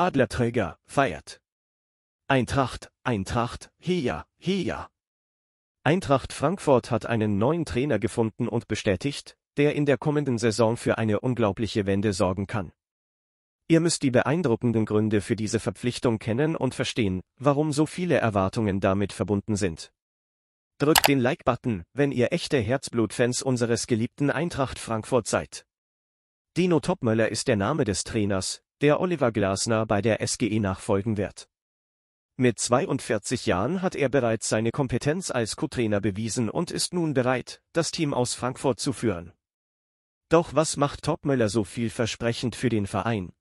Adlerträger, feiert. Eintracht, Eintracht, heja, heja. Eintracht Frankfurt hat einen neuen Trainer gefunden und bestätigt, der in der kommenden Saison für eine unglaubliche Wende sorgen kann. Ihr müsst die beeindruckenden Gründe für diese Verpflichtung kennen und verstehen, warum so viele Erwartungen damit verbunden sind. Drückt den Like-Button, wenn ihr echte Herzblutfans unseres geliebten Eintracht Frankfurt seid. Dino Topmöller ist der Name des Trainers, der Oliver Glasner bei der SGE nachfolgen wird. Mit 42 Jahren hat er bereits seine Kompetenz als Co-Trainer bewiesen und ist nun bereit, das Team aus Frankfurt zu führen. Doch was macht Topmöller so vielversprechend für den Verein?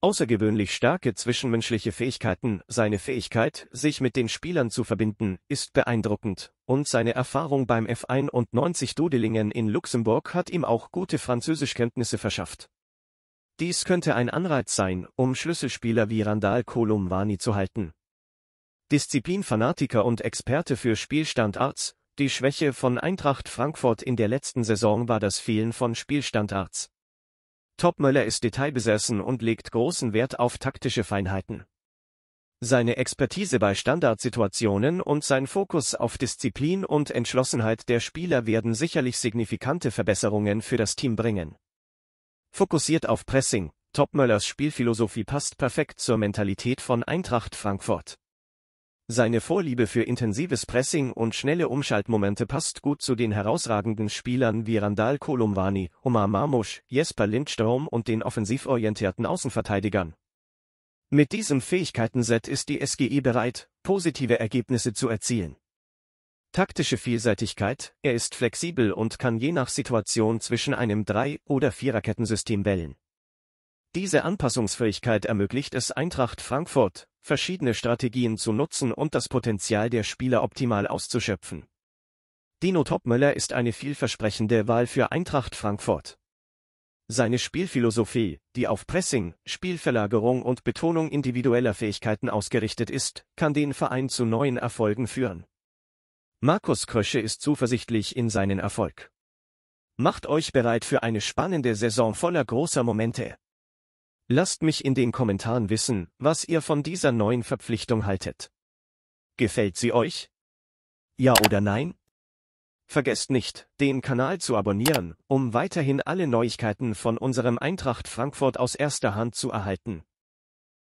Außergewöhnlich starke zwischenmenschliche Fähigkeiten, seine Fähigkeit, sich mit den Spielern zu verbinden, ist beeindruckend, und seine Erfahrung beim F91 Dodelingen in Luxemburg hat ihm auch gute Französischkenntnisse verschafft. Dies könnte ein Anreiz sein, um Schlüsselspieler wie Randall Kolumwani zu halten. Disziplinfanatiker und Experte für Spielstandards, die Schwäche von Eintracht Frankfurt in der letzten Saison war das Fehlen von Spielstandards. Topmöller ist detailbesessen und legt großen Wert auf taktische Feinheiten. Seine Expertise bei Standardsituationen und sein Fokus auf Disziplin und Entschlossenheit der Spieler werden sicherlich signifikante Verbesserungen für das Team bringen. Fokussiert auf Pressing, Topmöllers Spielphilosophie passt perfekt zur Mentalität von Eintracht Frankfurt. Seine Vorliebe für intensives Pressing und schnelle Umschaltmomente passt gut zu den herausragenden Spielern wie Randall Kolumwani, Omar Marmusch, Jesper Lindström und den offensiv orientierten Außenverteidigern. Mit diesem Fähigkeitenset ist die SGE bereit, positive Ergebnisse zu erzielen. Taktische Vielseitigkeit, er ist flexibel und kann je nach Situation zwischen einem Drei- oder Viererkettensystem wählen. Diese Anpassungsfähigkeit ermöglicht es Eintracht Frankfurt, verschiedene Strategien zu nutzen und das Potenzial der Spieler optimal auszuschöpfen. Dino Topmöller ist eine vielversprechende Wahl für Eintracht Frankfurt. Seine Spielphilosophie, die auf Pressing, Spielverlagerung und Betonung individueller Fähigkeiten ausgerichtet ist, kann den Verein zu neuen Erfolgen führen. Markus Krösche ist zuversichtlich in seinen Erfolg. Macht euch bereit für eine spannende Saison voller großer Momente. Lasst mich in den Kommentaren wissen, was ihr von dieser neuen Verpflichtung haltet. Gefällt sie euch? Ja oder nein? Vergesst nicht, den Kanal zu abonnieren, um weiterhin alle Neuigkeiten von unserem Eintracht Frankfurt aus erster Hand zu erhalten.